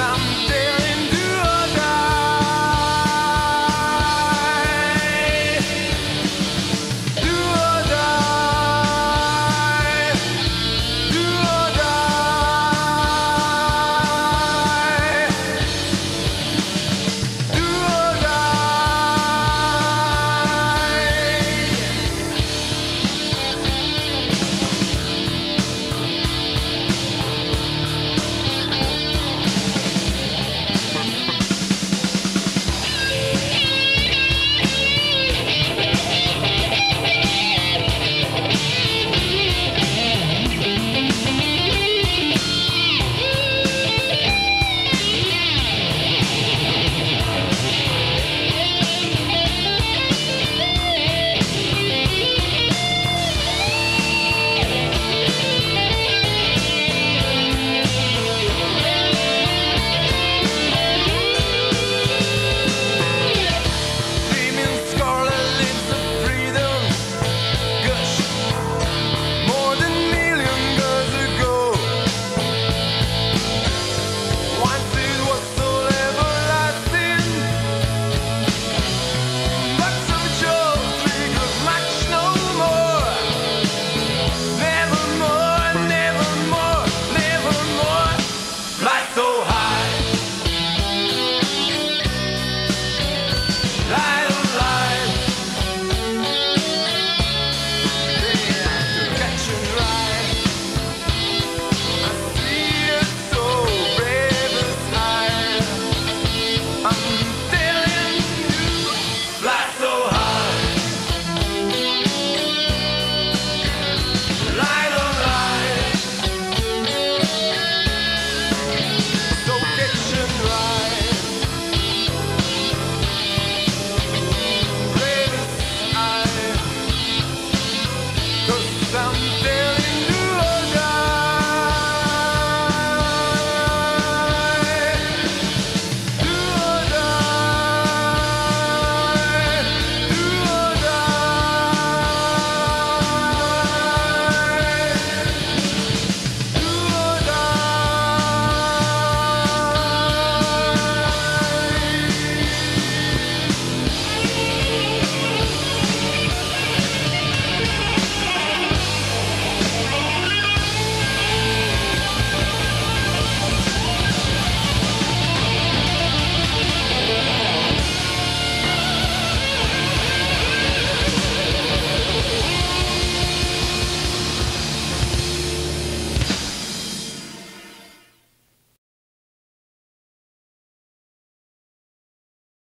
I'm daring to.